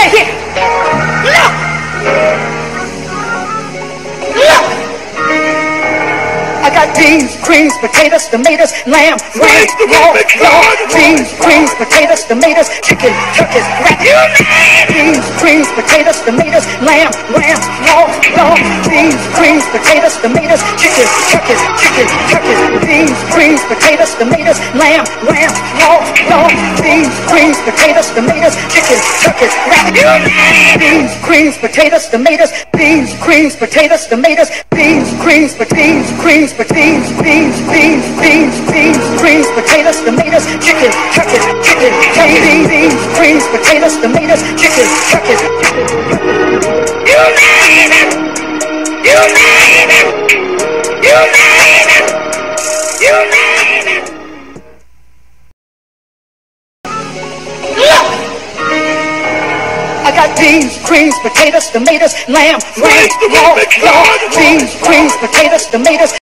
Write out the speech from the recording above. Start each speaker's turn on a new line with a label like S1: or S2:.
S1: that. Look. Look. I got beans, creams, potatoes, tomatoes, lamb, ram, raw, raw, beans, creams, potatoes, tomatoes, chicken, turkeys, rat, you beans, creams, potatoes, tomatoes, lamb, lamb, raw, raw, beans, creams, potatoes, tomatoes, chicken, turkeys, chicken, turkeys, beans, creams, potatoes, tomatoes, lamb, ram, raw, raw, beans, creams, potatoes, tomatoes, chicken, turkeys, rat, you beans, creams, potatoes, tomatoes, beans, creams, potatoes, tomatoes, beans, creams, beans, creams, beans, beans, beans, beans, beans, creams, potatoes, tomatoes, chicken, turkeys, chicken, beans, beans, creams, potatoes, tomatoes, chicken, turkeys. You name it! You name it! I got beans, creams, potatoes, tomatoes, lamb, ram, raw, raw, beans, creams, potatoes, tomatoes,